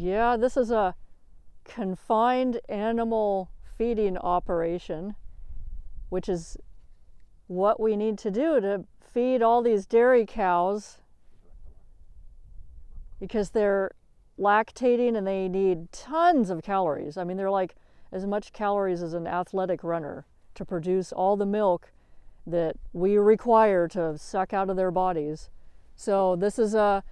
Yeah, this is a confined animal feeding operation, which is what we need to do to feed all these dairy cows because they're lactating and they need tons of calories. I mean, they're like as much calories as an athletic runner to produce all the milk that we require to suck out of their bodies. So this is a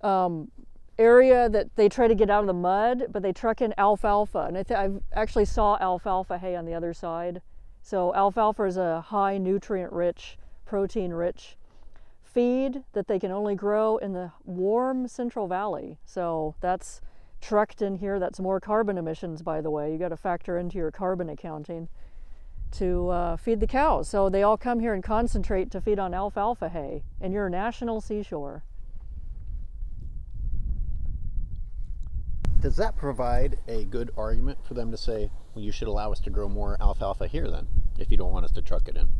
um, area that they try to get out of the mud, but they truck in alfalfa. And I th- I've actually saw alfalfa hay on the other side. So alfalfa is a high nutrient rich, protein rich feed that they can only grow in the warm Central Valley. So that's trucked in here. That's more carbon emissions, by the way. You got to factor into your carbon accounting to uh, feed the cows. So they all come here and concentrate to feed on alfalfa hay in your national seashore. Does that provide a good argument for them to say, well, you should allow us to grow more alfalfa here then, if you don't want us to truck it in?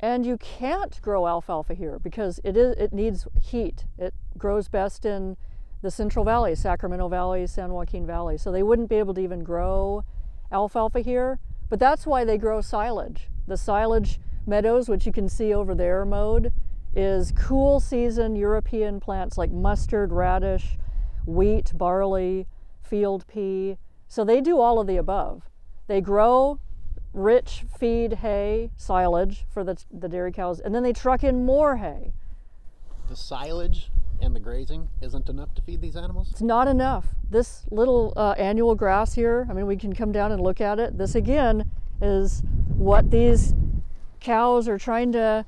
And you can't grow alfalfa here because it is it needs heat. It grows best in the Central Valley, Sacramento Valley, San Joaquin Valley. So they wouldn't be able to even grow alfalfa here. But that's why they grow silage. The silage meadows, which you can see over there mode, is cool season European plants like mustard, radish, wheat, barley, field pea. So they do all of the above. They grow rich feed hay, silage for the, the dairy cows, and then they truck in more hay. The silage and the grazing isn't enough to feed these animals? It's not enough. This little uh, annual grass here, I mean, we can come down and look at it. This again is what these cows are trying to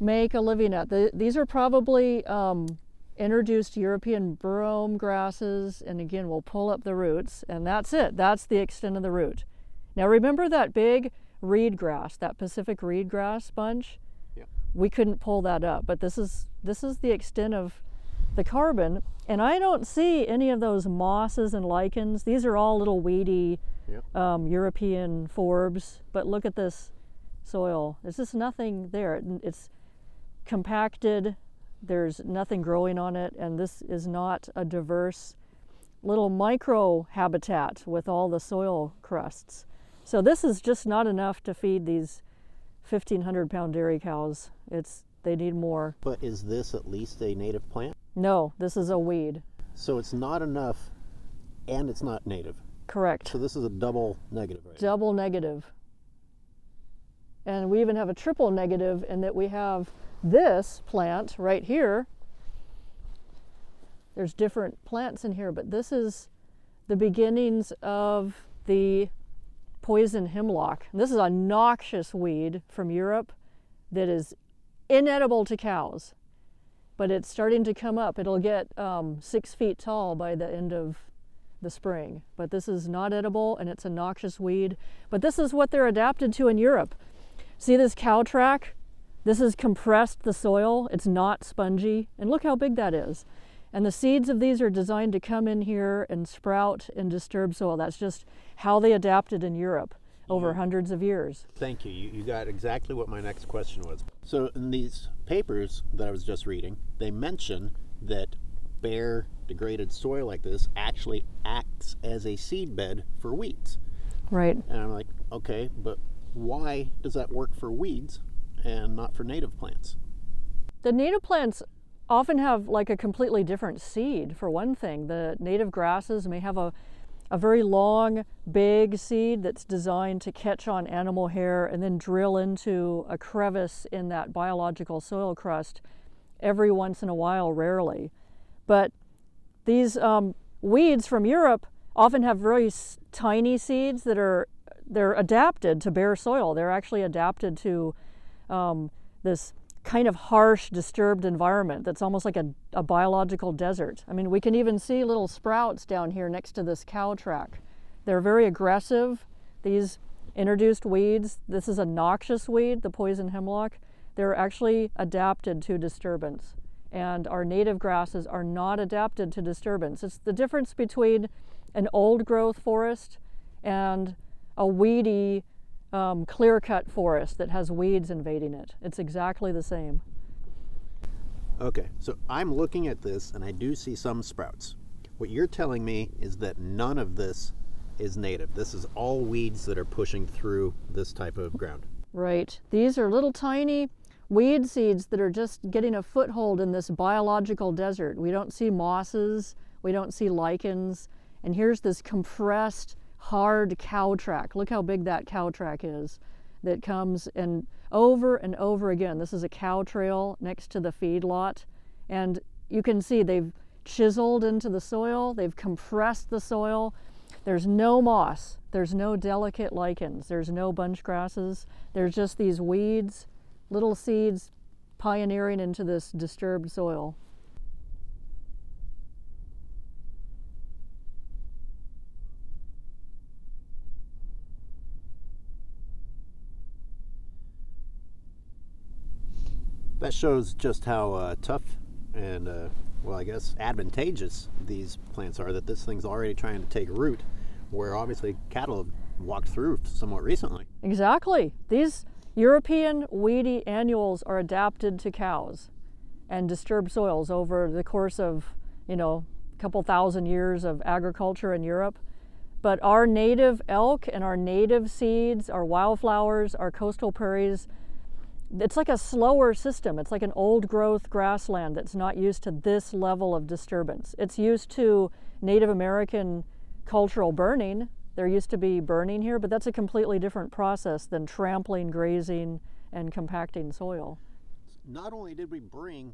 make a living at. The, these are probably um, introduced European brome grasses, and again, we'll pull up the roots, and that's it. That's the extent of the root. Now remember that big reed grass, that Pacific reed grass bunch? Yeah. We couldn't pull that up, but this is this is the extent of the carbon. And I don't see any of those mosses and lichens. These are all little weedy Yeah. um, European forbs. But look at this soil. There's just nothing there. It's compacted. There's nothing growing on it, and this is not a diverse little micro habitat with all the soil crusts. So this is just not enough to feed these 1,500 pound dairy cows. It's they need more. But is this at least a native plant? No, this is a weed. So it's not enough and it's not native. Correct. So this is a double negative, right? Double negative. And we even have a triple negative in that we have this plant right here. There's different plants in here, but this is the beginnings of the poison hemlock. And this is a noxious weed from Europe that is inedible to cows, but it's starting to come up. It'll get um, six feet tall by the end of the spring. But this is not edible and it's a noxious weed. But this is what they're adapted to in Europe. See this cow track? This has compressed the soil. It's not spongy. And look how big that is. And the seeds of these are designed to come in here and sprout in disturbed soil. That's just how they adapted in Europe over Yeah. hundreds of years. Thank you. you. You got exactly what my next question was. So, in these papers that I was just reading, they mention that bare, degraded soil like this actually acts as a seed bed for weeds. Right. And I'm like, okay, but why does that work for weeds and not for native plants? The native plants often have like a completely different seed, for one thing. The native grasses may have a, a very long, big seed that's designed to catch on animal hair and then drill into a crevice in that biological soil crust every once in a while, rarely. But these um, weeds from Europe often have very tiny seeds that are they're adapted to bare soil. They're actually adapted to um, this kind of harsh, disturbed environment that's almost like a, a biological desert. I mean, we can even see little sprouts down here next to this cow track. They're very aggressive. These introduced weeds, this is a noxious weed, the poison hemlock. They're actually adapted to disturbance. And our native grasses are not adapted to disturbance. It's the difference between an old growth forest and a weedy, um, clear cut forest that has weeds invading it. It's exactly the same. Okay, so I'm looking at this and I do see some sprouts. what you're telling me is that none of this is native. This is all weeds that are pushing through this type of ground. Right. These are little tiny weed seeds that are just getting a foothold in this biological desert. We don't see mosses, we don't see lichens, and here's this compressed, hard cow track. Look how big that cow track is that comes and over and over again. This is a cow trail next to the feed lot, and you can see they've chiseled into the soil, they've compressed the soil. There's no moss, there's no delicate lichens, there's no bunch grasses, there's just these weeds, little seeds pioneering into this disturbed soil. That shows just how uh, tough and, uh, well, I guess advantageous these plants are. That this thing's already trying to take root, where obviously cattle have walked through somewhat recently. Exactly. These European weedy annuals are adapted to cows and disturbed soils over the course of, you know, a couple thousand years of agriculture in Europe. But our native elk and our native seeds, our wildflowers, our coastal prairies, it's like a slower system. It's like an old growth grassland that's not used to this level of disturbance. It's used to Native American cultural burning. There used to be burning here, but that's a completely different process than trampling, grazing, and compacting soil. Not only did we bring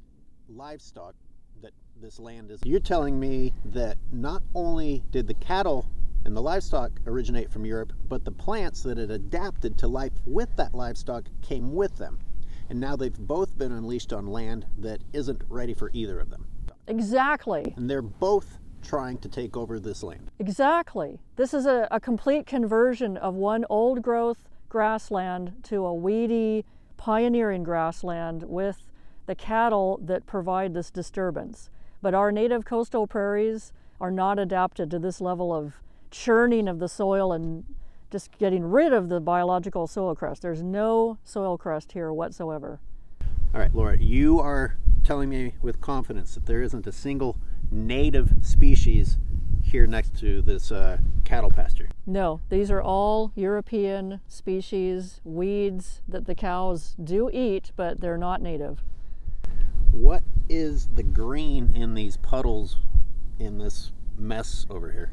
livestock that this land is, you're telling me that not only did the cattle and the livestock originate from Europe, but the plants that had adapted to life with that livestock came with them and now they've both been unleashed on land that isn't ready for either of them. Exactly. And they're both trying to take over this land. Exactly. This is a, a complete conversion of one old growth grassland to a weedy, pioneering grassland with the cattle that provide this disturbance. But our native coastal prairies are not adapted to this level of churning of the soil and just getting rid of the biological soil crust. There's no soil crust here whatsoever. All right, Laura, you are telling me with confidence that there isn't a single native species here next to this uh, cattle pasture. No, these are all European species, weeds that the cows do eat, but they're not native. What is the green in these puddles in this mess over here?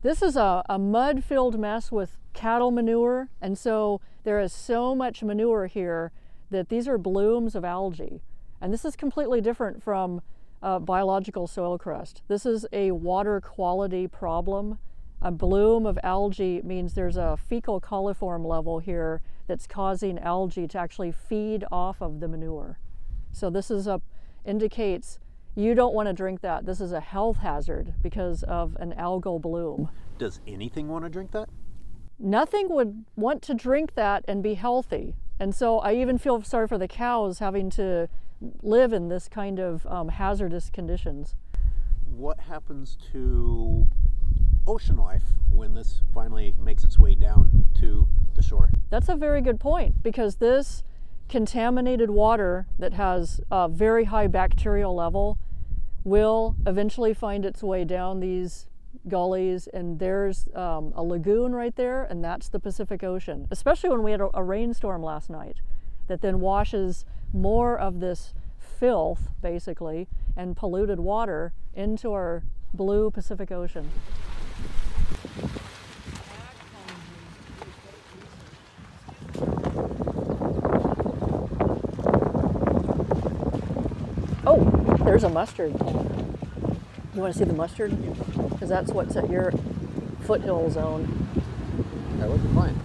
This is a, a mud-filled mess with cattle manure, and so there is so much manure here that these are blooms of algae. And this is completely different from uh, biological soil crust. This is a water quality problem. A bloom of algae means there's a fecal coliform level here that's causing algae to actually feed off of the manure. So this is a indicates you don't want to drink that. This is a health hazard because of an algal bloom. Does anything want to drink that? Nothing would want to drink that and be healthy. And so I even feel sorry for the cows having to live in this kind of um, hazardous conditions. What happens to ocean life when this finally makes its way down to the shore? That's a very good point because this contaminated water that has a very high bacterial level will eventually find its way down these gullies and there's um, a lagoon right there and that's the Pacific Ocean, especially when we had a, a rainstorm last night that then washes more of this filth basically and polluted water into our blue Pacific Ocean. There's a mustard You want to see the mustard? Because that's what's at your foothill zone. That would be fine.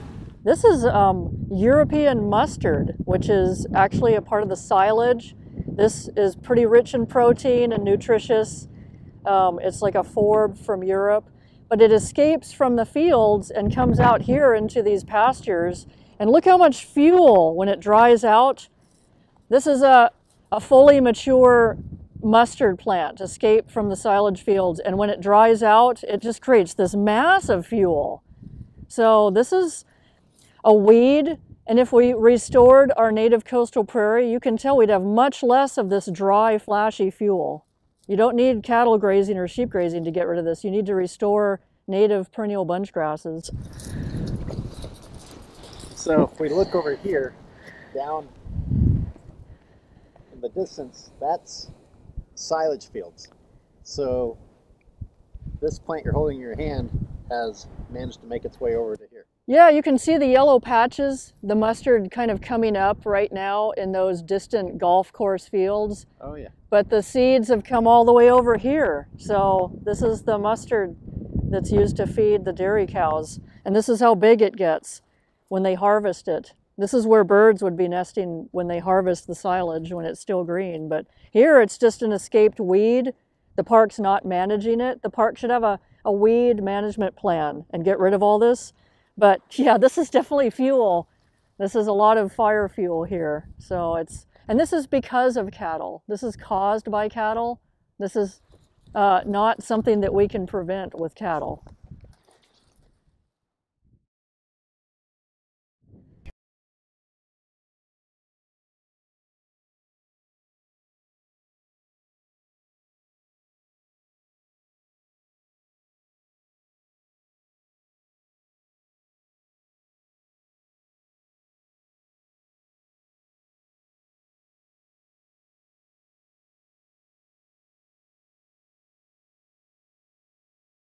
This is um, European mustard, which is actually a part of the silage. This is pretty rich in protein and nutritious. Um, it's like a forb from Europe, but it escapes from the fields and comes out here into these pastures. And look how much fuel when it dries out. This is a, a fully mature mustard plant escape from the silage fields and when it dries out it just creates this mass of fuel so this is a weed and if we restored our native coastal prairie you can tell we'd have much less of this dry flashy fuel You don't need cattle grazing or sheep grazing to get rid of this. You need to restore native perennial bunch grasses. So if we look over here, down in the distance, that's silage fields. So this plant you're holding in your hand has managed to make its way over to here. Yeah, you can see the yellow patches, the mustard kind of coming up right now in those distant golf course fields. Oh yeah. But the seeds have come all the way over here. So this is the mustard that's used to feed the dairy cows. And this is how big it gets when they harvest it. This is where birds would be nesting when they harvest the silage when it's still green. But here it's just an escaped weed. The park's not managing it. The park should have a, a weed management plan and get rid of all this. But yeah, this is definitely fuel. This is a lot of fire fuel here. So it's, and this is because of cattle. This is caused by cattle. This is uh, not something that we can prevent with cattle.